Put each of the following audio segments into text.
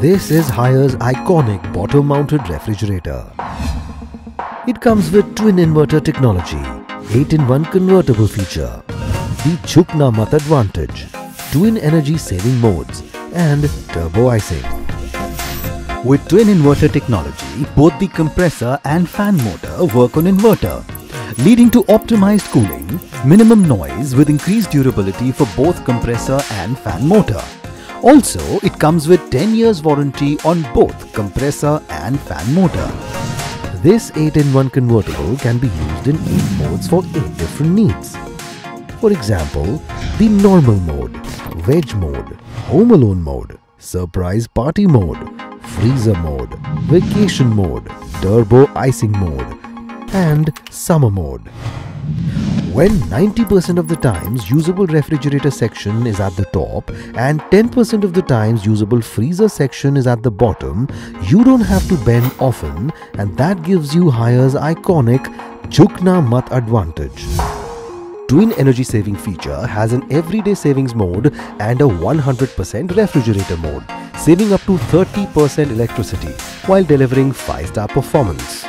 This is Haier's iconic bottom-mounted refrigerator. It comes with twin inverter technology, 8-in-1 convertible feature, the Jhukna Mat advantage, twin energy saving modes and turbo icing. With twin inverter technology, both the compressor and fan motor work on inverter leading to optimized cooling, minimum noise with increased durability for both compressor and fan motor. Also, it comes with 10 years warranty on both compressor and fan motor. This 8-in-1 convertible can be used in 8 modes for 8 different needs. For example, the normal mode, veg mode, home alone mode, surprise party mode, freezer mode, vacation mode, turbo icing mode and summer mode. When 90% of the times usable refrigerator section is at the top and 10% of the times usable freezer section is at the bottom, you don't have to bend often and that gives you Haier's iconic Jhukna Mat advantage. Twin energy saving feature has an everyday savings mode and a 100% refrigerator mode, saving up to 30% electricity while delivering 5-star performance.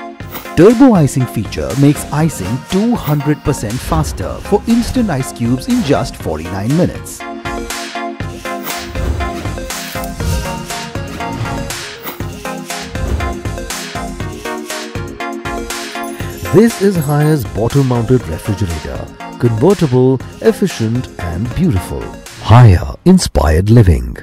Turbo icing feature makes icing 200% faster for instant ice cubes in just 49 minutes. This is Haier's bottom-mounted refrigerator. Convertible, efficient and beautiful. Haier Inspired Living.